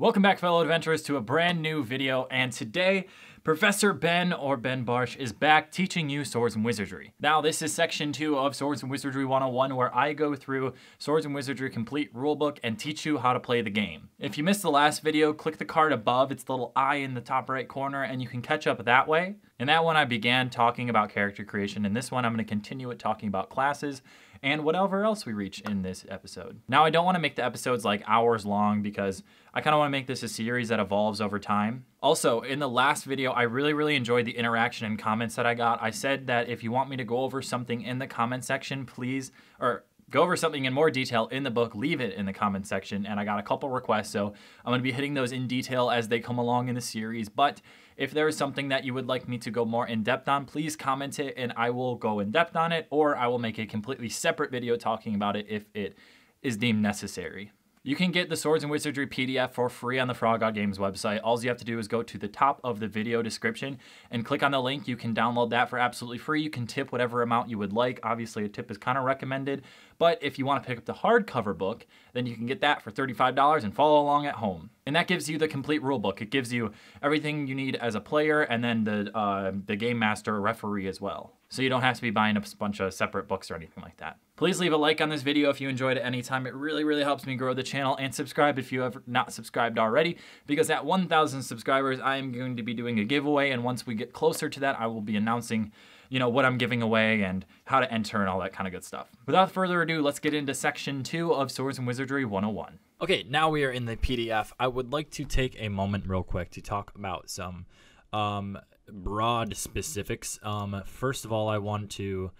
Welcome back, fellow adventurers, to a brand new video, and today, Professor Ben, or Ben Barsh, is back teaching you Swords and Wizardry. Now, this is section 2 of Swords and Wizardry 101, where I go through Swords and Wizardry Complete Rulebook and teach you how to play the game. If you missed the last video, click the card above, it's the little eye in the top right corner, and you can catch up that way. In that one, I began talking about character creation. In this one, I'm going to continue it talking about classes and whatever else we reach in this episode. Now, I don't want to make the episodes like hours long because I kind of want to make this a series that evolves over time. Also, in the last video, I really, really enjoyed the interaction and comments that I got. I said that if you want me to go over something in the comment section, please, or go over something in more detail in the book, leave it in the comment section. And I got a couple requests, so I'm going to be hitting those in detail as they come along in the series. But if there is something that you would like me to go more in depth on, please comment it and I will go in depth on it, or I will make a completely separate video talking about it if it is deemed necessary. You can get the Swords and Wizardry PDF for free on the Frog Games website. All you have to do is go to the top of the video description and click on the link. You can download that for absolutely free. You can tip whatever amount you would like. Obviously, a tip is kind of recommended, but if you want to pick up the hardcover book, then you can get that for $35 and follow along at home. And that gives you the complete rule book. It gives you everything you need as a player and then the, uh, the game master referee as well. So you don't have to be buying a bunch of separate books or anything like that. Please leave a like on this video if you enjoyed it anytime. It really, really helps me grow the channel and subscribe if you have not subscribed already because at 1,000 subscribers, I am going to be doing a giveaway. And once we get closer to that, I will be announcing you know, what I'm giving away and how to enter and all that kind of good stuff. Without further ado, let's get into section two of Swords and Wizardry 101. Okay, now we are in the PDF. I would like to take a moment real quick to talk about some um, broad specifics. Um, first of all, I want to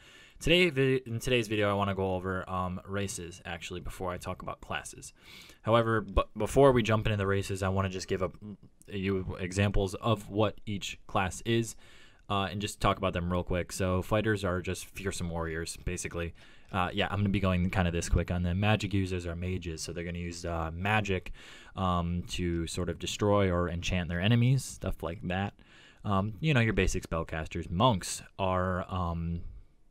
today in today's video I want to go over um, races actually before I talk about classes. However, but before we jump into the races, I want to just give a, you examples of what each class is. Uh, and just talk about them real quick. So fighters are just fearsome warriors, basically. Uh, yeah, I'm going to be going kind of this quick on them. Magic users are mages, so they're going to use uh, magic um, to sort of destroy or enchant their enemies, stuff like that. Um, you know, your basic spellcasters. Monks are um,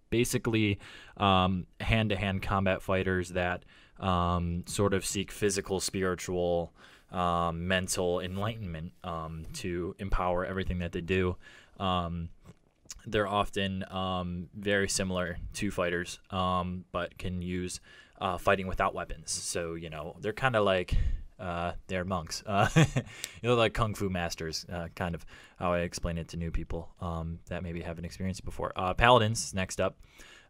basically hand to hand combat fighters that um, sort of seek physical, spiritual, um, mental enlightenment um, to empower everything that they do. they're often very similar to fighters, but can use uh, fighting without weapons. So, you know, they're kind of like uh, they're monks. Uh, you know, like kung fu masters, uh, kind of how I explain it to new people um, that maybe haven't experienced it before. Uh, paladins, next up.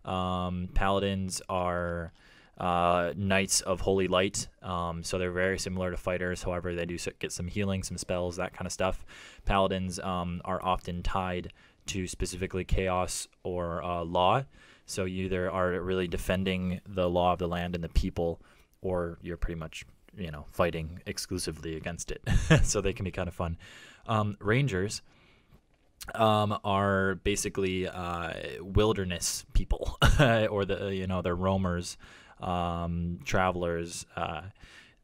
Um, paladins are uh, knights of holy light, um, so they're very similar to fighters. However, they do get some healing, some spells, that kind of stuff. Paladins um, are often tied to specifically chaos or uh, law. So you either are really defending the law of the land and the people, or you're pretty much you know fighting exclusively against it. So they can be kind of fun. Um, rangers um, are basically uh, wilderness people. Or the you know they're roamers um, travelers uh,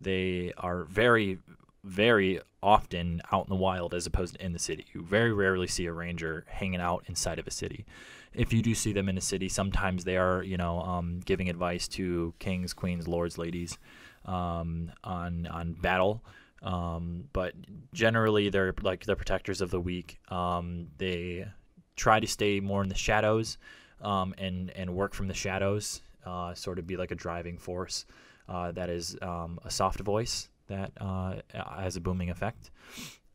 they are very very often out in the wild as opposed to in the city. You very rarely see a ranger hanging out inside of a city. If you do see them in a city sometimes they are you know um, giving advice to kings queens lords ladies um, on on battle. Um, but generally, they're like the protectors of the weak. Um, they try to stay more in the shadows um, and and work from the shadows. Uh, sort of be like a driving force uh, that is um, a soft voice that uh, has a booming effect.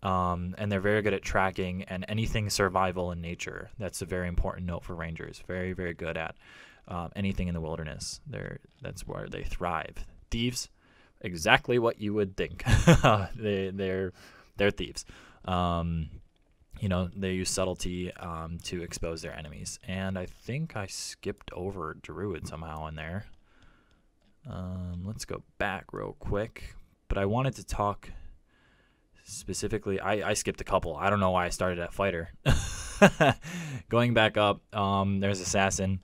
Um, and they're very good at tracking and anything survival in nature. That's a very important note for rangers. Very, very good at um, anything in the wilderness. They're that's where they thrive. Thieves, exactly what you would think. they they're they're thieves. Um, you know, they use subtlety um, to expose their enemies. And I think I skipped over Druid somehow in there. Um, let's go back real quick. But I wanted to talk specifically. I, I skipped a couple. I don't know why I started at Fighter. Going back up, um, there's Assassin,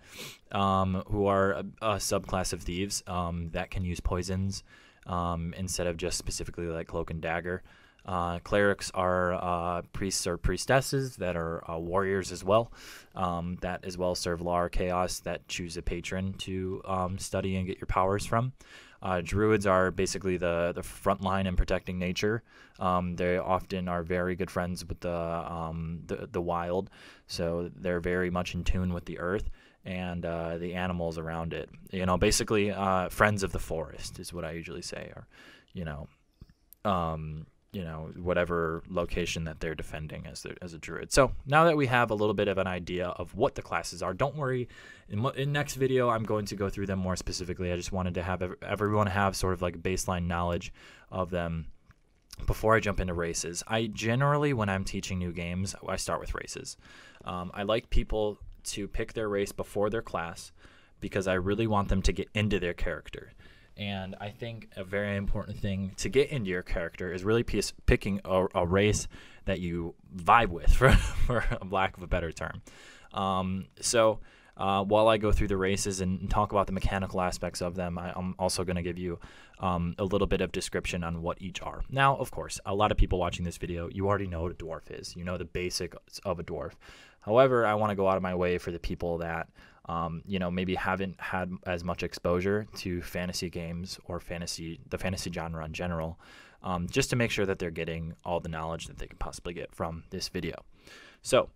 um, who are a, a, subclass of thieves um, that can use poisons um, instead of just specifically like cloak and dagger. Uh, clerics are uh, priests or priestesses that are uh, warriors as well, um, that as well serve law or chaos that choose a patron to um, study and get your powers from. Uh, druids are basically the, the front line in protecting nature. Um, they often are very good friends with the, um, the, the wild, so they're very much in tune with the earth and uh, the animals around it. You know, basically, uh, friends of the forest is what I usually say, or you know, um, you know, whatever location that they're defending as as a druid. So now that we have a little bit of an idea of what the classes are, don't worry. In, in next video, I'm going to go through them more specifically. I just wanted to have everyone have sort of like baseline knowledge of them before I jump into races. I generally, when I'm teaching new games, I start with races. Um, I like people to pick their race before their class because I really want them to get into their character. And I think a very important thing to get into your character is really picking a, a, race that you vibe with, for, for lack of a better term. Um, so uh, while I go through the races and talk about the mechanical aspects of them, I, am also going to give you um, a little bit of description on what each are. Now, of course, a lot of people watching this video, you already know what a dwarf is. You know the basics of a dwarf. However, I want to go out of my way for the people that um, you know maybe haven't had as much exposure to fantasy games or fantasy the fantasy genre in general, um, just to make sure that they're getting all the knowledge that they can possibly get from this video. So,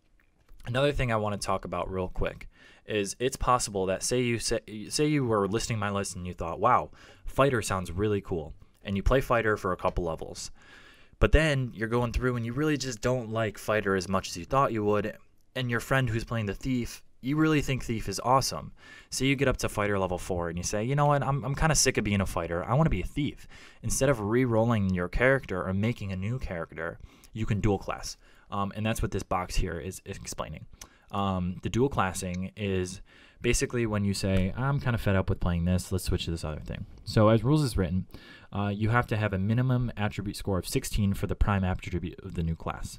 another thing I want to talk about real quick is it's possible that say you say, say you were listening to my list and you thought, wow, fighter sounds really cool, and you play fighter for a couple levels. But then you're going through and you really just don't like fighter as much as you thought you would, and your friend who's playing the thief you really think thief is awesome. So you get up to fighter level 4 and you say you know what? I'm, I'm kind of sick of being a fighter. I want to be a thief. Instead of re-rolling your character or making a new character you can dual class um, and that's what this box here is, is explaining. Um, the dual classing is basically when you say i'm kind of fed up with playing this let's switch to this other thing. So as rules is written uh, you have to have a minimum attribute score of 16 for the prime attribute of the new class.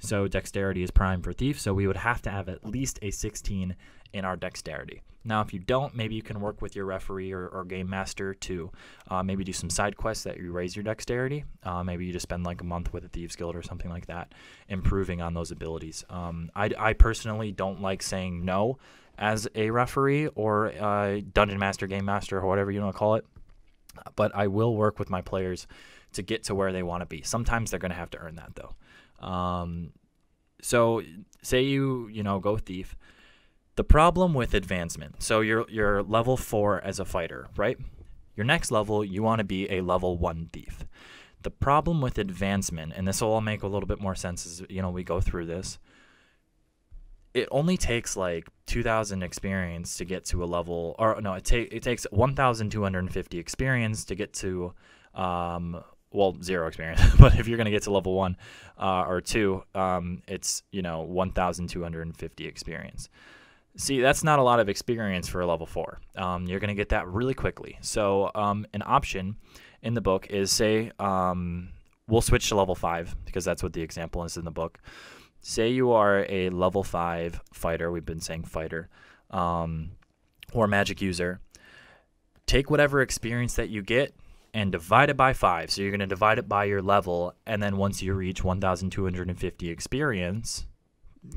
So dexterity is prime for thief, so we would have to have at least a 16 in our dexterity. Now, if you don't, maybe you can work with your referee or, or game master to uh, maybe do some side quests that you raise your dexterity. Uh, maybe you just spend like a month with a Thieves Guild or something like that, improving on those abilities. Um, I, I, personally don't like saying no as a referee or uh, dungeon master, game master, or whatever you want to call it, but I will work with my players to get to where they want to be. Sometimes they're going to have to earn that though. Um, so say you you know go thief. The problem with advancement. So you're you're level four as a fighter, right? Your next level, you want to be a level one thief. The problem with advancement, and this will all make a little bit more sense as you know we go through this. It only takes like 2,000 experience to get to a level, or no, it, ta- it takes 1,250 experience to get to um, well zero experience but if you're going to get to level one uh, or two um, it's you know 1250 experience see that's not a lot of experience for a level four um, you're going to get that really quickly so um, an option in the book is say um, we'll switch to level five because that's what the example is in the book say you are a level five fighter we've been saying fighter um, or magic user take whatever experience that you get and divide it by five. So you're going to divide it by your level. And then once you reach 1,250 experience,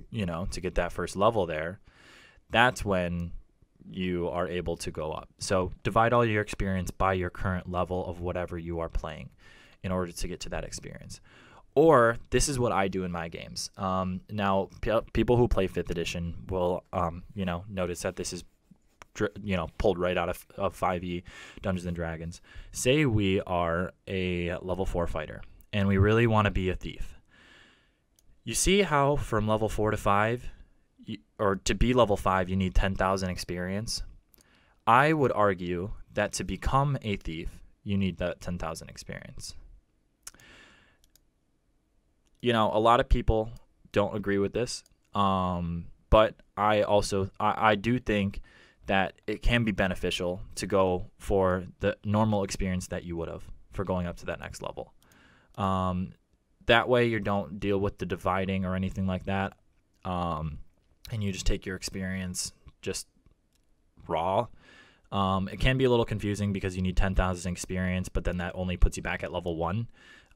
you know, to get that first level there, that's when you are able to go up. So divide all your experience by your current level of whatever you are playing in order to get to that experience. Or this is what I do in my games. Um, now, p- people who play fifth edition will, um, you know, notice that this is you know pulled right out of, of 5e dungeons and dragons say we are a level 4 fighter and we really want to be a thief you see how from level 4 to 5 or to be level 5 you need 10,000 experience. I would argue that to become a thief you need that 10,000 experience. You know a lot of people don't agree with this um, but i also I, I do think that it can be beneficial to go for the normal experience that you would have for going up to that next level. Um, that way, you don't deal with the dividing or anything like that, um, and you just take your experience just raw. Um, it can be a little confusing because you need 10,000 experience, but then that only puts you back at level one.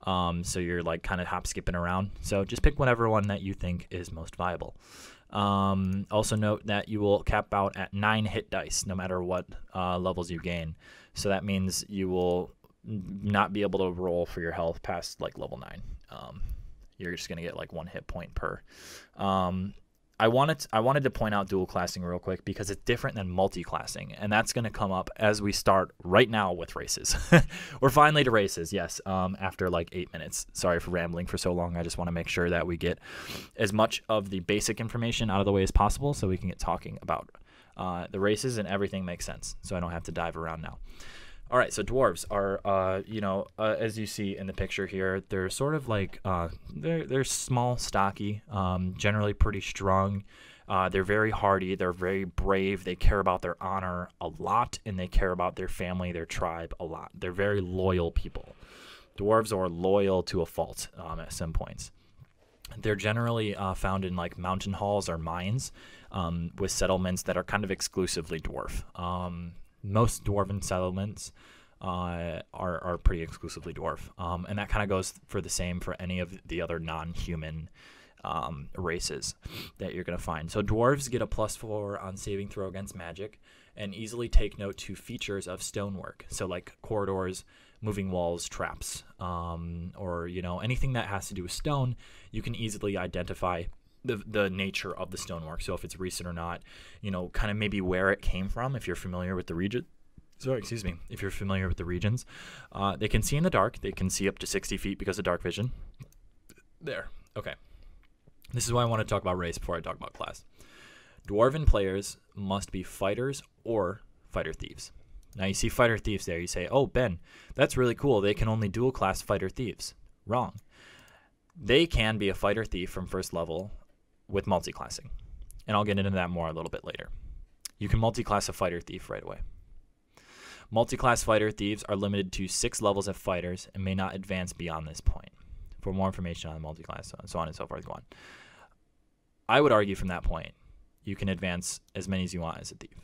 Um, so you're like kind of hop skipping around. So just pick whatever one that you think is most viable. Um, also note that you will cap out at nine hit dice no matter what uh, levels you gain. So that means you will not be able to roll for your health past like level nine. Um, you're just gonna get like one hit point per. I wanted to, I wanted to point out dual classing real quick because it's different than multi-classing, and that's going to come up as we start right now with races. We're finally to races, yes. Um, after like eight minutes. Sorry for rambling for so long. I just want to make sure that we get as much of the basic information out of the way as possible, so we can get talking about uh, the races and everything makes sense. So I don't have to dive around now. All right, so dwarves are, uh, you know, uh, as you see in the picture here, they're sort of like uh, they're they're small, stocky, um, generally pretty strong. Uh, they're very hardy. They're very brave. They care about their honor a lot, and they care about their family, their tribe a lot. They're very loyal people. Dwarves are loyal to a fault um, at some points. They're generally uh, found in like mountain halls or mines um, with settlements that are kind of exclusively dwarf. Most dwarven settlements uh, are, are pretty exclusively dwarf. Um, and that kind of goes for the same for any of the other non human um, races that you're going to find. So dwarves get a plus four on saving throw against magic and easily take note to features of stonework. So, like corridors, moving walls, traps, um, or you know anything that has to do with stone, you can easily identify the the nature of the stonework. So if it's recent or not, you know, kind of maybe where it came from. If you're familiar with the region, sorry, excuse me, if you're familiar with the regions, uh, they can see in the dark. They can see up to 60 feet because of dark vision. There. Okay. This is why I want to talk about race before I talk about class. Dwarven players must be fighters or fighter thieves. Now you see fighter thieves there. You say, "Oh, Ben, that's really cool. They can only dual class fighter thieves." Wrong. They can be a fighter thief from first level with multi-classing. And I'll get into that more a little bit later. You can multi-class a fighter thief right away. Multi-class fighter thieves are limited to six levels of fighters and may not advance beyond this point. For more information on multi-class, and so on and so forth, go on. I would argue from that point, you can advance as many as you want as a thief.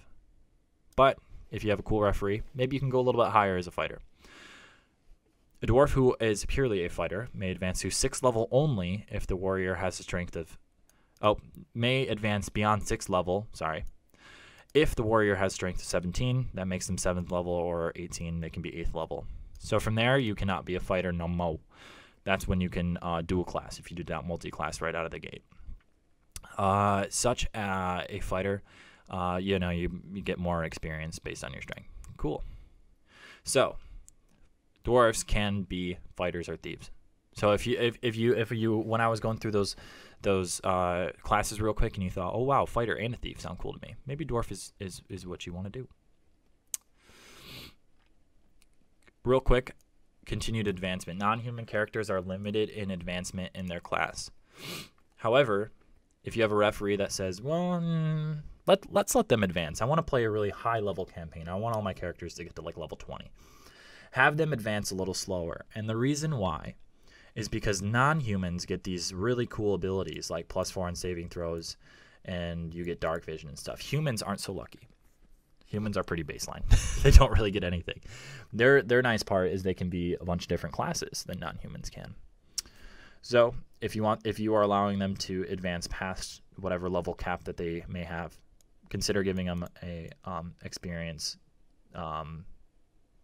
But if you have a cool referee, maybe you can go a little bit higher as a fighter. A dwarf who is purely a fighter may advance to 6 level only if the warrior has a strength of Oh, may advance beyond 6th level, sorry. If the warrior has strength of 17, that makes them 7th level, or 18, they can be 8th level. So from there, you cannot be a fighter no mo. That's when you can uh, dual class, if you do that multi-class right out of the gate. Uh, such uh, a fighter, uh, you know, you, you get more experience based on your strength. Cool. So, dwarves can be fighters or thieves. So if you if, if you if you when I was going through those those uh, classes real quick and you thought, oh wow, fighter and a thief sound cool to me. Maybe dwarf is is, is what you want to do. Real quick, continued advancement. Non-human characters are limited in advancement in their class. However, if you have a referee that says, well, mm, let let's let them advance. I want to play a really high level campaign. I want all my characters to get to like level 20. Have them advance a little slower. And the reason why is because non-humans get these really cool abilities like plus four on saving throws, and you get dark vision and stuff. Humans aren't so lucky. Humans are pretty baseline. they don't really get anything. Their their nice part is they can be a bunch of different classes than non-humans can. So if you want, if you are allowing them to advance past whatever level cap that they may have, consider giving them a um, experience um,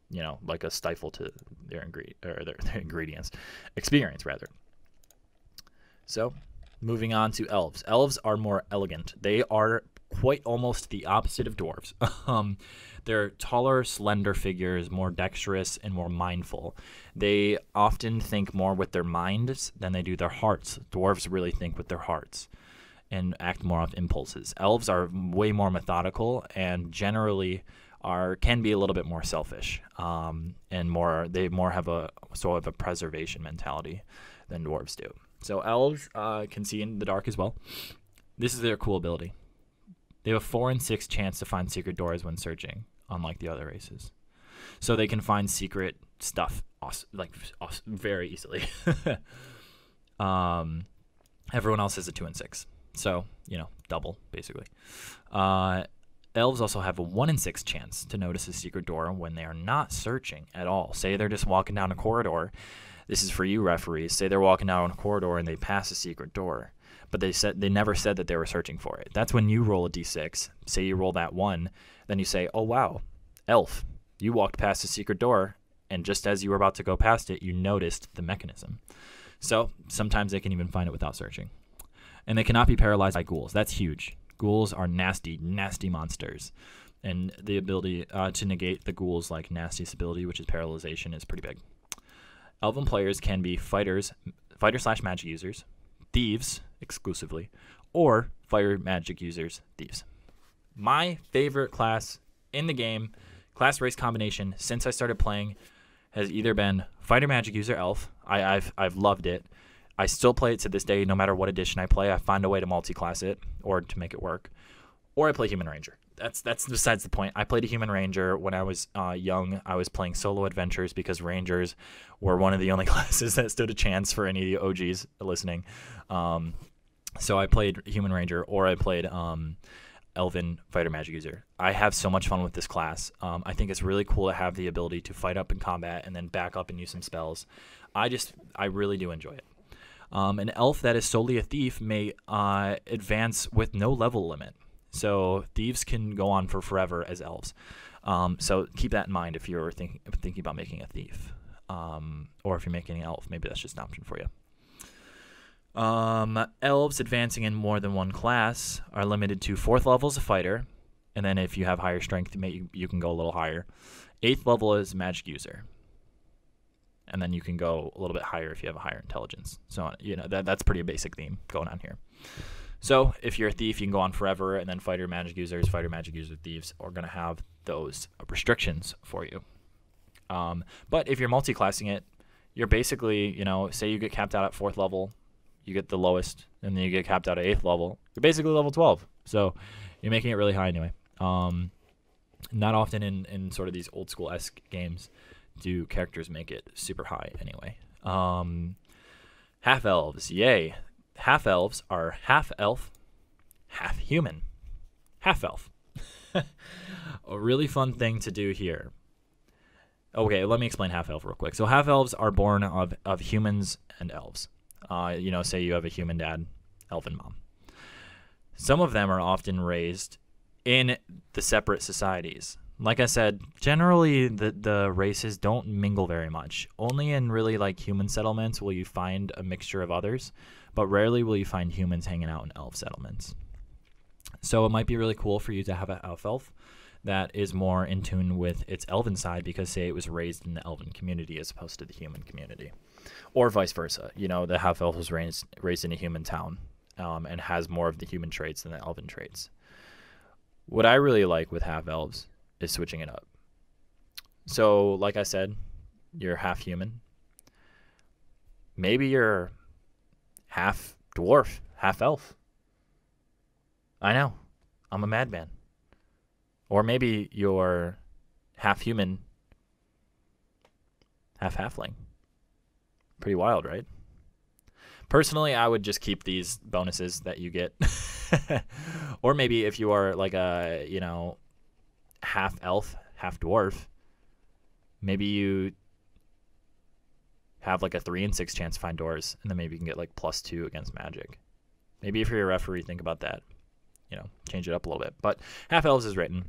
you know, like a stifle to their ingredient or their, their ingredients, experience rather. So, moving on to elves. Elves are more elegant. They are quite almost the opposite of dwarves. um, they're taller, slender figures, more dexterous and more mindful. They often think more with their minds than they do their hearts. Dwarves really think with their hearts and act more off impulses. Elves are way more methodical and generally are can be a little bit more selfish um, and more they more have a sort of a preservation mentality than dwarves do. So elves uh, can see in the dark as well. This is their cool ability. They have a four and six chance to find secret doors when searching, unlike the other races. So they can find secret stuff like very easily. um, everyone else has a two and six, so you know double basically. Uh, Elves also have a 1 in 6 chance to notice a secret door when they are not searching at all. Say they're just walking down a corridor. This is for you referees. Say they're walking down a corridor and they pass a secret door, but they said they never said that they were searching for it. That's when you roll a d6. Say you roll that 1, then you say, "Oh wow, elf, You walked past a secret door, and just as you were about to go past it, you noticed the mechanism. So sometimes they can even find it without searching. And they cannot be paralyzed by ghouls. That's huge. Ghouls are nasty, nasty monsters. And the ability uh, to negate the ghouls like nasty's ability, which is paralyzation, is pretty big. Elven players can be fighters, fighter slash magic users, thieves exclusively, or fighter magic users, thieves. My favorite class in the game, class race combination since I started playing, has either been fighter magic user elf. I, have I've loved it. I still play it to this day, no matter what edition I play. I find a way to multi-class it or to make it work, or I play human ranger. That's that's besides the point. I played a human ranger when I was uh, young. I was playing solo adventures because rangers were one of the only classes that stood a chance for any of the OGs listening. Um, so I played human ranger or I played um, elven fighter magic user. I have so much fun with this class. Um, I think it's really cool to have the ability to fight up in combat and then back up and use some spells. I just I really do enjoy it. Um, an elf that is solely a thief may uh, advance with no level limit. So thieves can go on for forever as elves. Um, so keep that in mind if you're think, thinking about making a thief, um, or if you're making an elf. Maybe that's just an option for you. Um, elves advancing in more than one class are limited to fourth level as a fighter, and then if you have higher strength, you, you can go a little higher. Eighth level is magic user, and then you can go a little bit higher if you have a higher intelligence. So you know that that's pretty a basic theme going on here. So if you're a thief, you can go on forever, and then fighter magic users, fighter magic user thieves are going to have those restrictions for you. Um, but if you're multi-classing it, you're basically, you know, say you get capped out at fourth level, you get the lowest, and then you get capped out at eighth level. You're basically level 12. So you're making it really high anyway. Um, not often in, in sort of these old school esque games do characters make it super high anyway. Um, half elves, yay. Half elves are half elf, half human. Half elf. A really fun thing to do here. Okay, let me explain half elf real quick. So half elves are born of, of humans and elves. Uh, you know, say you have a human dad, elven mom. Some of them are often raised in the separate societies. Like I said, generally the the races don't mingle very much. Only in really like human settlements will you find a mixture of others, but rarely will you find humans hanging out in elf settlements. So it might be really cool for you to have an elf elf that is more in tune with its elven side because say it was raised in the elven community as opposed to the human community or vice versa. You know, the half elf was raised raised in a human town um, and has more of the human traits than the elven traits. What I really like with half elves is switching it up. So, like I said, you're half human. Maybe you're half dwarf, half elf. I know. I'm a madman. Or maybe you're half human, half halfling. Pretty wild, right? Personally, I would just keep these bonuses that you get. or maybe if you are like a, you know, half elf, half dwarf, maybe you have like a three and six chance to find doors, and then maybe you can get like plus two against magic. Maybe if you're a referee, think about that. You know, change it up a little bit. But half elves is written.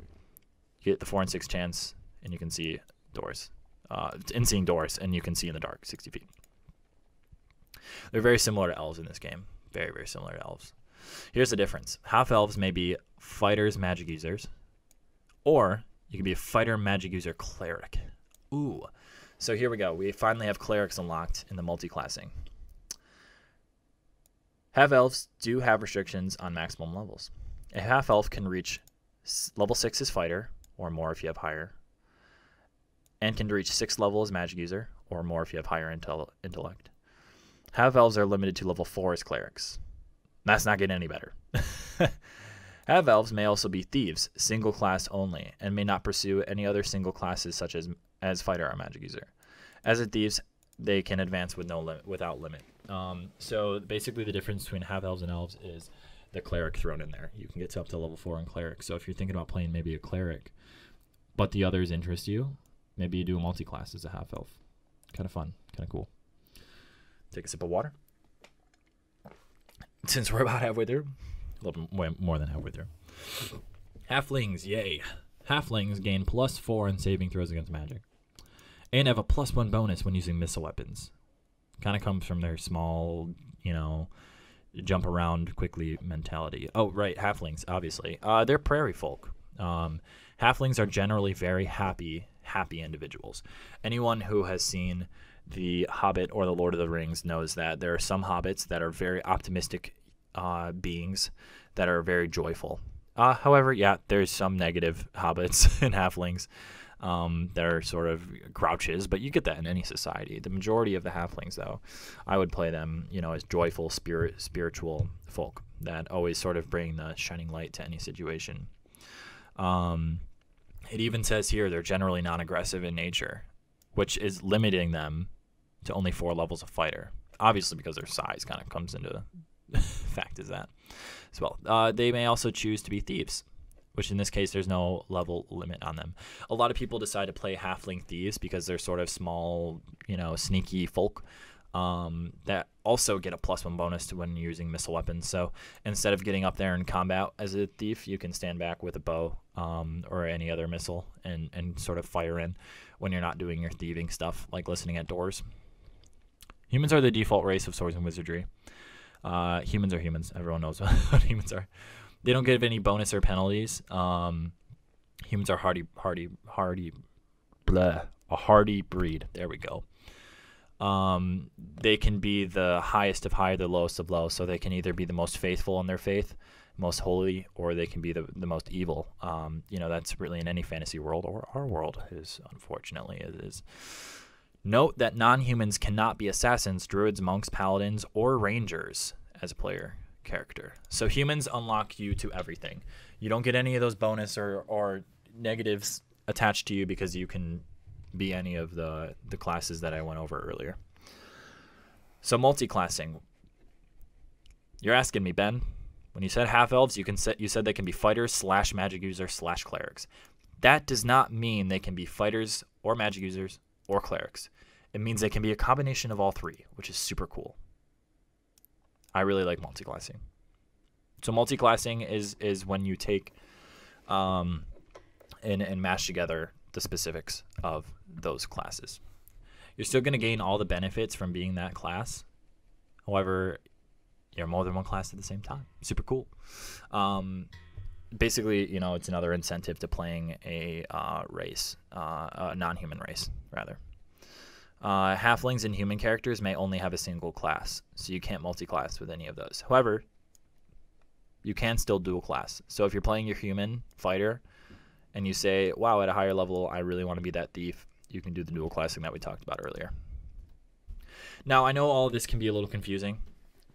You get the four and six chance, and you can see doors. Uh, in seeing doors, and you can see in the dark, 60 feet. They're very similar to elves in this game. Very, very similar to elves. Here's the difference. Half elves may be fighters, magic users, or you can be a fighter, magic user, cleric. Ooh. So here we go. We finally have clerics unlocked in the multi-classing. Half elves do have restrictions on maximum levels. A half elf can reach level 6 as fighter, or more if you have higher, and can reach 6 level as magic user, or more if you have higher intel intellect. Half elves are limited to level 4 as clerics. That's not getting any better. Half elves may also be thieves, single class only, and may not pursue any other single classes such as as fighter or magic user. As a thieves, they can advance with no limit, without limit. Um, so basically, the difference between half elves and elves is the cleric thrown in there. You can get to up to level four in cleric. So if you're thinking about playing maybe a cleric, but the others interest you, maybe you do a multi class as a half elf. Kind of fun, kind of cool. Take a sip of water. Since we're about halfway through, a little more, more than halfway through. Halflings, yay. Halflings gain plus four in saving throws against magic, and have a plus one bonus when using missile weapons. Kind of comes from their small, you know, jump around quickly mentality. Oh, right, halflings, obviously. Uh, they're prairie folk. Um, halflings are generally very happy, happy individuals. Anyone who has seen The Hobbit or The Lord of the Rings knows that there are some hobbits that are very optimistic uh, beings that are very joyful. Uh, however, yeah, there's some negative hobbits and halflings um, that are sort of grouches, but you get that in any society. The majority of the halflings, though, I would play them, you know, as joyful, spirit, spiritual folk that always sort of bring the shining light to any situation. Um, it even says here they're generally non-aggressive in nature, which is limiting them to only four levels of fighter. Obviously, because their size kind of comes into fact is that as well. Uh, they may also choose to be thieves which in this case there's no level limit on them. A lot of people decide to play halfling thieves because they're sort of small, you know, sneaky folk um, that also get a plus one bonus to when using missile weapons. So instead of getting up there in combat as a thief, you can stand back with a bow um, or any other missile and, and sort of fire in when you're not doing your thieving stuff, like listening at doors. Humans are the default race of swords and wizardry. Uh, humans are humans. Everyone knows what humans are. They don't give any bonus or penalties. Um, humans are hardy, hardy, hardy, a hardy breed. There we go. Um, they can be the highest of high, the lowest of low. So they can either be the most faithful in their faith, most holy, or they can be the, the most evil. Um, you know, that's really in any fantasy world, or our world is unfortunately it is. Note that non humans cannot be assassins, druids, monks, paladins, or rangers as a player character. So humans unlock you to everything. You don't get any of those bonus or, or negatives attached to you because you can be any of the, the classes that I went over earlier. So multi-classing. You're asking me, Ben. When you said half elves, you can set you said they can be fighters slash magic users slash clerics. That does not mean they can be fighters or magic users or clerics. It means they can be a combination of all three, which is super cool. I really like multi-classing. So multi-classing is is when you take um, and and mash together the specifics of those classes. You're still going to gain all the benefits from being that class. However, you're more than one class at the same time. Super cool. Um, basically, you know, it's another incentive to playing a uh, race, uh, a non-human race, rather. Uh, halflings and human characters may only have a single class, so you can't multi-class with any of those. However, you can still dual class. So if you're playing your human fighter and you say, wow, at a higher level, I really want to be that thief, you can do the dual classing that we talked about earlier. Now, I know all of this can be a little confusing,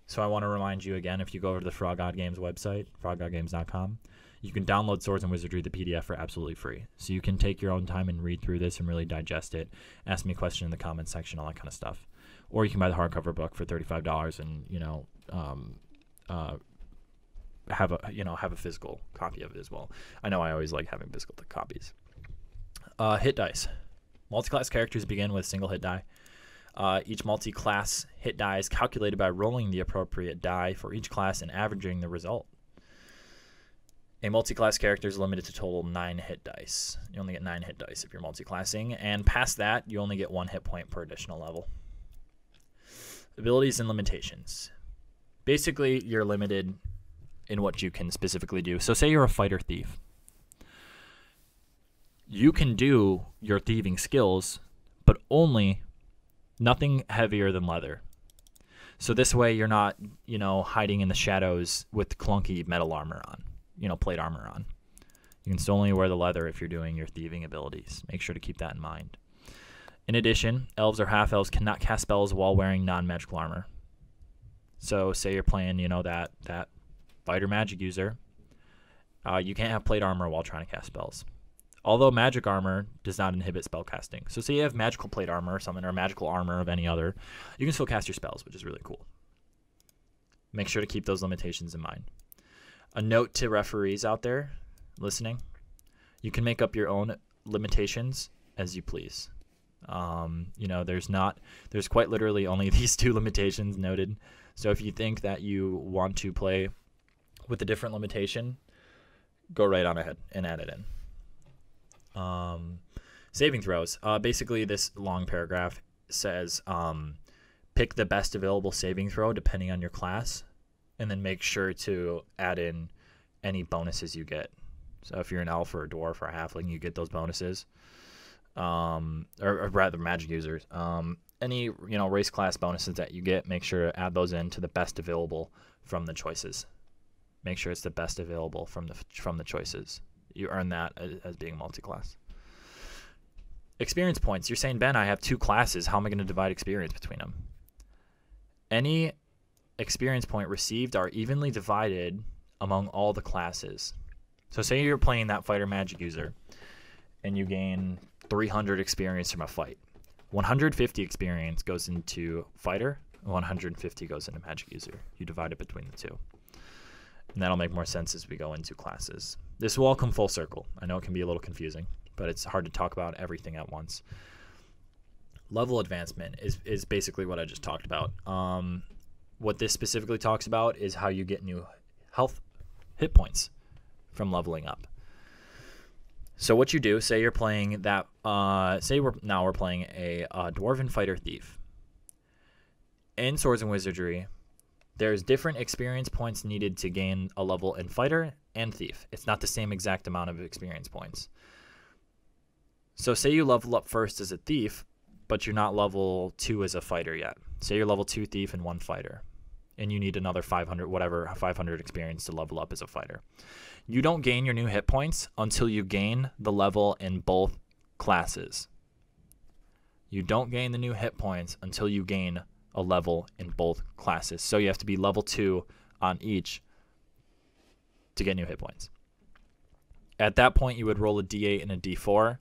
so I want to remind you again if you go over to the Frog God Games website, froggodgames.com, you can download Swords and Wizardry, the PDF, for absolutely free. So you can take your own time and read through this and really digest it. Ask me a question in the comments section, all that kind of stuff. Or you can buy the hardcover book for thirty-five dollars and you know um, uh, have a you know have a physical copy of it as well. I know I always like having physical copies. Uh, hit dice. Multi-class characters begin with a single hit die. Uh, each multi-class hit die is calculated by rolling the appropriate die for each class and averaging the result. A multi-class character is limited to total nine hit dice. You only get nine hit dice if you're multi-classing, and past that, you only get one hit point per additional level. Abilities and limitations. Basically, you're limited in what you can specifically do. So, say you're a fighter thief. You can do your thieving skills, but only nothing heavier than leather. So this way, you're not, you know, hiding in the shadows with clunky metal armor on you know, plate armor on. You can still only wear the leather if you're doing your thieving abilities. Make sure to keep that in mind. In addition, elves or half elves cannot cast spells while wearing non magical armor. So, say you're playing, you know, that that fighter magic user, uh, you can't have plate armor while trying to cast spells. Although magic armor does not inhibit spell casting. So, say you have magical plate armor or something, or magical armor of any other, you can still cast your spells, which is really cool. Make sure to keep those limitations in mind a note to referees out there listening. You can make up your own limitations as you please. Um, you know there's not there's quite literally only these two limitations noted. So if you think that you want to play with a different limitation go right on ahead and add it in. Um, saving throws. Uh, basically, this long paragraph says um, pick the best available saving throw depending on your class, and then make sure to add in any bonuses you get. So if you're an elf or a dwarf or a halfling, you get those bonuses. Um, or, or rather, magic users. Um, any you know race class bonuses that you get, make sure to add those in to the best available from the choices. Make sure it's the best available from the from the choices. You earn that as, as being multi-class. Experience points. You're saying, Ben, I have two classes. How am I going to divide experience between them? Any experience point received are evenly divided among all the classes. So, say you're playing that fighter magic user and you gain 300 experience from a fight. 150 experience goes into fighter, 150 goes into magic user. You divide it between the two. And that'll make more sense as we go into classes. This will all come full circle. I know it can be a little confusing, but it's hard to talk about everything at once. Level advancement is, is basically what I just talked about. Um, what this specifically talks about is how you get new health hit points from leveling up. So what you do, say you're playing that, uh, say we're now we're playing a uh, dwarven fighter thief. In Swords and Wizardry, there's different experience points needed to gain a level in fighter and thief. It's not the same exact amount of experience points. So say you level up first as a thief, but you're not level two as a fighter yet. Say you're level two thief and one fighter, and you need another 500, whatever 500 experience to level up as a fighter. You don't gain your new hit points until you gain the level in both classes. You don't gain the new hit points until you gain a level in both classes. So you have to be level two on each to get new hit points. At that point, you would roll a d8 and a d4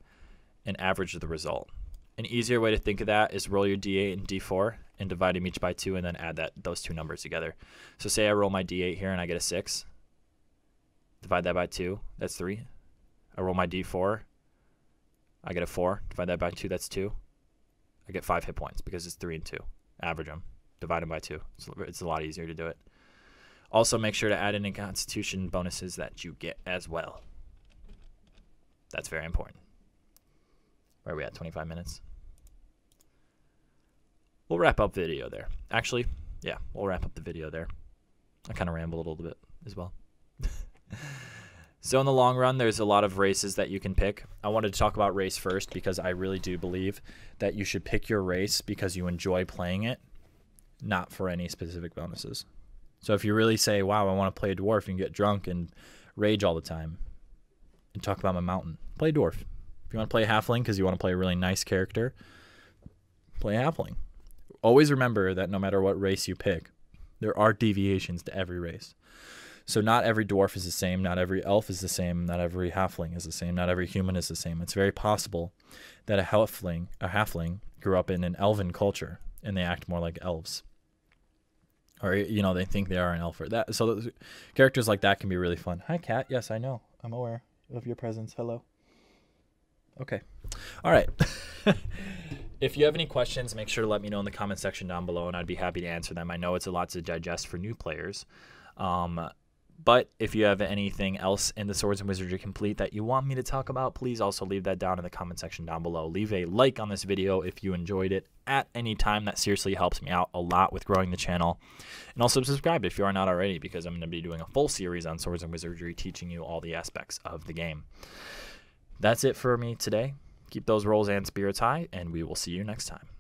and average the result. An easier way to think of that is roll your d8 and d4 and divide them each by two and then add that those two numbers together. So say I roll my d8 here and I get a 6. Divide that by 2, that's 3. I roll my d4, I get a 4. Divide that by 2, that's 2. I get 5 hit points because it's 3 and 2. Average them, divide them by 2. It's, it's a lot easier to do it. Also, make sure to add in the constitution bonuses that you get as well. That's very important. Where are we at? 25 minutes? We'll wrap up video there. Actually, yeah, we'll wrap up the video there. I kind of rambled a little bit as well. so in the long run, there's a lot of races that you can pick. I wanted to talk about race first because I really do believe that you should pick your race because you enjoy playing it, not for any specific bonuses. So if you really say, "Wow, I want to play a dwarf and get drunk and rage all the time," and talk about my mountain, play dwarf. If you want to play halfling because you want to play a really nice character, play halfling. Always remember that no matter what race you pick, there are deviations to every race. So not every dwarf is the same, not every elf is the same, not every halfling is the same, not every human is the same. It's very possible that a halfling, a halfling grew up in an elven culture and they act more like elves. Or you know, they think they are an elf or that. So characters like that can be really fun. Hi cat. Yes, I know. I'm aware of your presence. Hello. Okay. All right. if you have any questions, make sure to let me know in the comment section down below, and I'd be happy to answer them. I know it's a lot to digest for new players. Um, but if you have anything else in the Swords and Wizardry Complete that you want me to talk about, please also leave that down in the comment section down below. Leave a like on this video if you enjoyed it at any time. That seriously helps me out a lot with growing the channel. And also subscribe if you are not already because I'm going to be doing a full series on Swords and Wizardry teaching you all the aspects of the game. That's it for me today. Keep those rolls and spirits high, and we will see you next time.